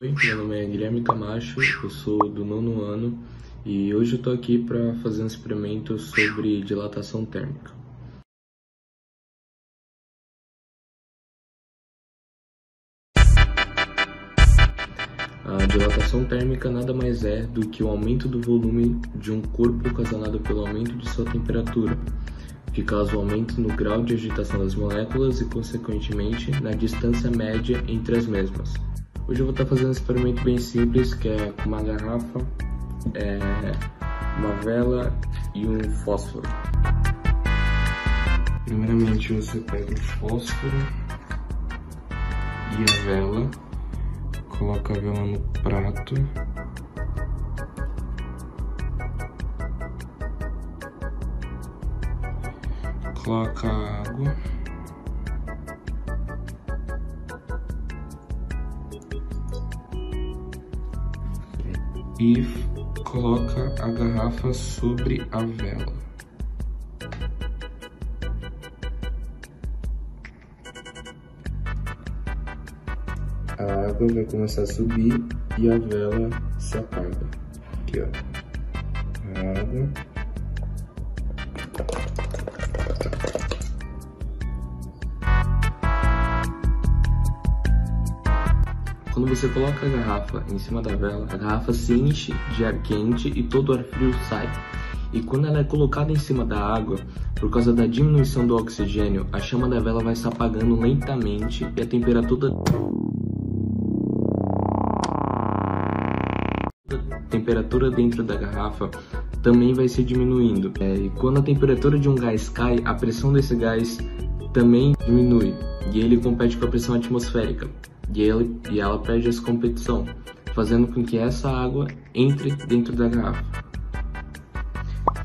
Oi, meu nome é Guilherme Camacho, eu sou do nono ano e hoje eu tô aqui para fazer um experimento sobre dilatação térmica. A dilatação térmica nada mais é do que o aumento do volume de um corpo ocasionado pelo aumento de sua temperatura, que causa o aumento no grau de agitação das moléculas e, consequentemente, na distância média entre as mesmas. Hoje eu vou estar fazendo um experimento bem simples, que é com uma garrafa, é, uma vela e um fósforo. Primeiramente você pega o fósforo e a vela, coloca a vela no prato. Coloca água. E coloca a garrafa sobre a vela. A água vai começar a subir e a vela se apaga. Aqui, ó. A água Quando você coloca a garrafa em cima da vela, a garrafa se enche de ar quente e todo o ar frio sai. E quando ela é colocada em cima da água, por causa da diminuição do oxigênio, a chama da vela vai se apagando lentamente e a temperatura temperatura dentro da garrafa também vai se diminuindo. É, e quando a temperatura de um gás cai, a pressão desse gás também diminui e ele compete com a pressão atmosférica e, ele, e ela perde essa competição, fazendo com que essa água entre dentro da garrafa.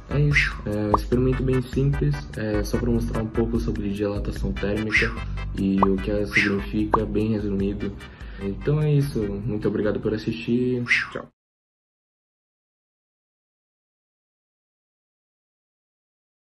É isso, é um experimento bem simples, é só para mostrar um pouco sobre dilatação térmica e o que ela significa, bem resumido. Então é isso, muito obrigado por assistir, tchau.